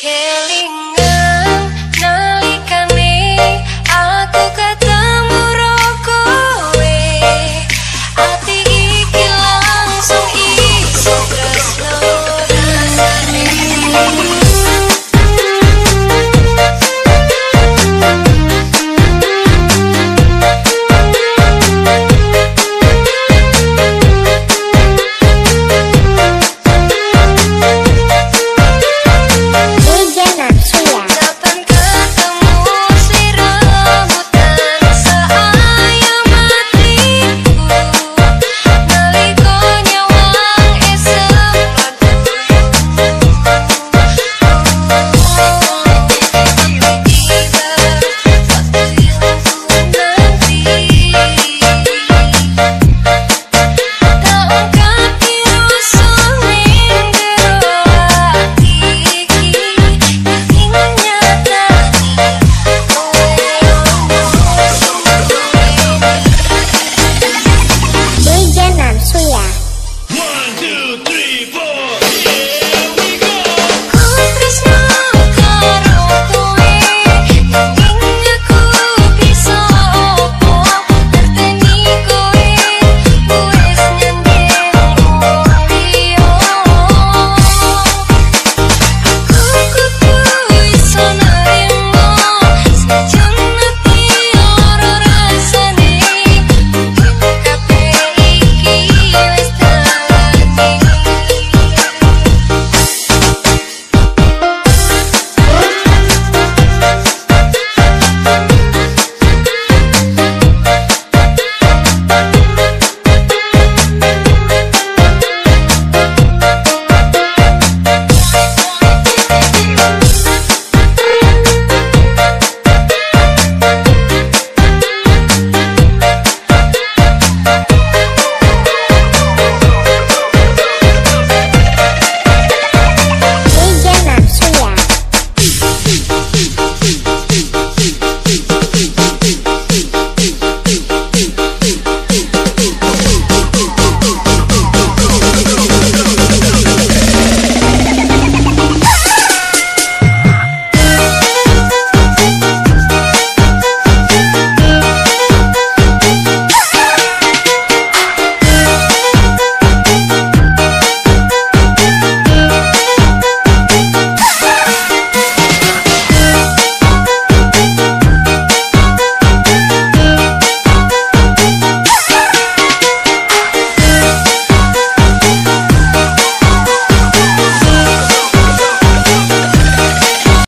kelingan Peace.